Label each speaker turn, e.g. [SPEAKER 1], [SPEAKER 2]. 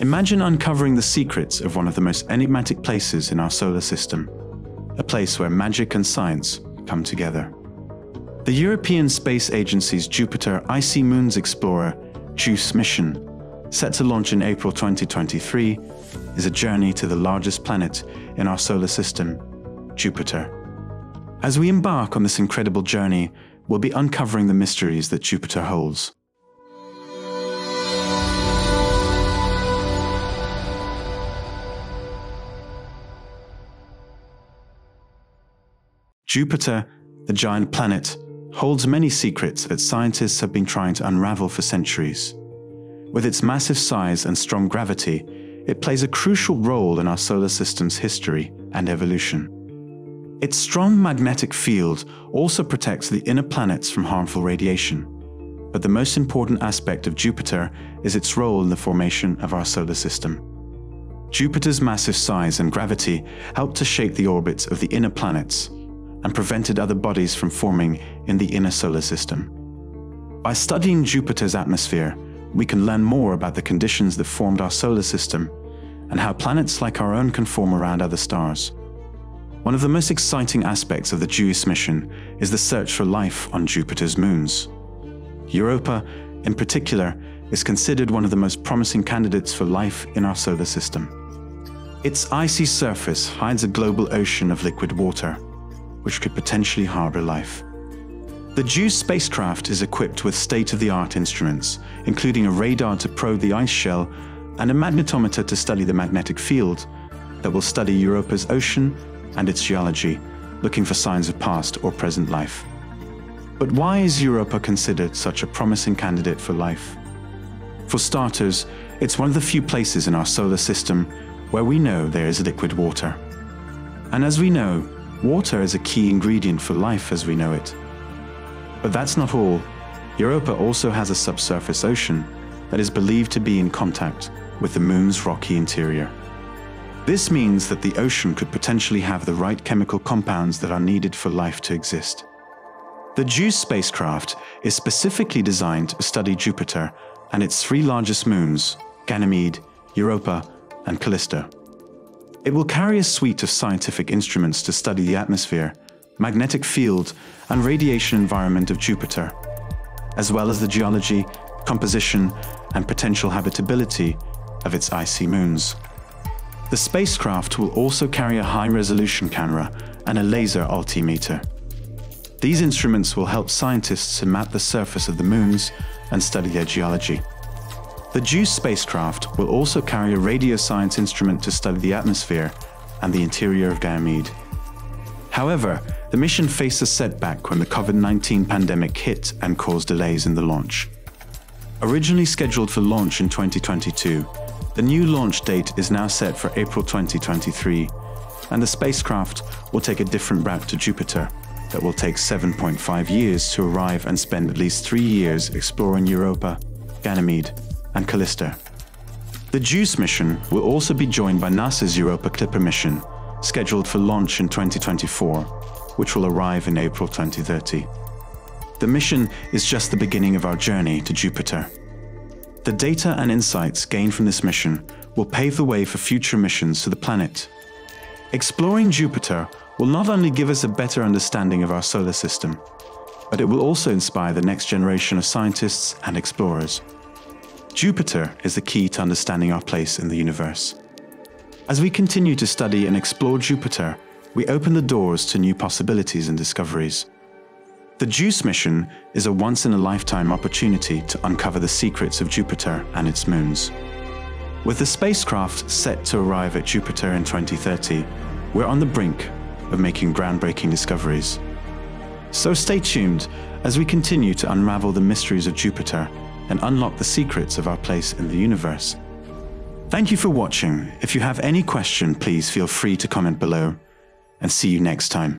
[SPEAKER 1] Imagine uncovering the secrets of one of the most enigmatic places in our solar system, a place where magic and science come together. The European Space Agency's Jupiter Icy Moons Explorer JUICE mission, set to launch in April 2023, is a journey to the largest planet in our solar system, Jupiter. As we embark on this incredible journey, we'll be uncovering the mysteries that Jupiter holds. Jupiter, the giant planet, holds many secrets that scientists have been trying to unravel for centuries. With its massive size and strong gravity, it plays a crucial role in our solar system's history and evolution. Its strong magnetic field also protects the inner planets from harmful radiation. But the most important aspect of Jupiter is its role in the formation of our solar system. Jupiter's massive size and gravity help to shape the orbits of the inner planets, and prevented other bodies from forming in the inner solar system. By studying Jupiter's atmosphere, we can learn more about the conditions that formed our solar system and how planets like our own can form around other stars. One of the most exciting aspects of the JUICE mission is the search for life on Jupiter's moons. Europa, in particular, is considered one of the most promising candidates for life in our solar system. Its icy surface hides a global ocean of liquid water, which could potentially harbor life. The JUICE spacecraft is equipped with state-of-the-art instruments, including a radar to probe the ice shell and a magnetometer to study the magnetic field that will study Europa's ocean and its geology, looking for signs of past or present life. But why is Europa considered such a promising candidate for life? For starters, it's one of the few places in our solar system where we know there is liquid water. And as we know, Water is a key ingredient for life as we know it. But that's not all. Europa also has a subsurface ocean that is believed to be in contact with the moon's rocky interior. This means that the ocean could potentially have the right chemical compounds that are needed for life to exist. The JUICE spacecraft is specifically designed to study Jupiter and its three largest moons, Ganymede, Europa, and Callisto. It will carry a suite of scientific instruments to study the atmosphere, magnetic field, and radiation environment of Jupiter, as well as the geology, composition, and potential habitability of its icy moons. The spacecraft will also carry a high-resolution camera and a laser altimeter. These instruments will help scientists to map the surface of the moons and study their geology. The JUICE spacecraft will also carry a radio science instrument to study the atmosphere and the interior of Ganymede. However, the mission faced a setback when the COVID-19 pandemic hit and caused delays in the launch. Originally scheduled for launch in 2022, the new launch date is now set for April 2023, and the spacecraft will take a different route to Jupiter that will take 7.5 years to arrive and spend at least three years exploring Europa, Ganymede, and Callisto. The JUICE mission will also be joined by NASA's Europa Clipper mission, scheduled for launch in 2024, which will arrive in April 2030. The mission is just the beginning of our journey to Jupiter. The data and insights gained from this mission will pave the way for future missions to the planet. Exploring Jupiter will not only give us a better understanding of our solar system, but it will also inspire the next generation of scientists and explorers. Jupiter is the key to understanding our place in the universe. As we continue to study and explore Jupiter, we open the doors to new possibilities and discoveries. The JUICE mission is a once-in-a-lifetime opportunity to uncover the secrets of Jupiter and its moons. With the spacecraft set to arrive at Jupiter in 2030, we're on the brink of making groundbreaking discoveries. So stay tuned as we continue to unravel the mysteries of Jupiter and unlock the secrets of our place in the universe. Thank you for watching. If you have any question, please feel free to comment below and see you next time.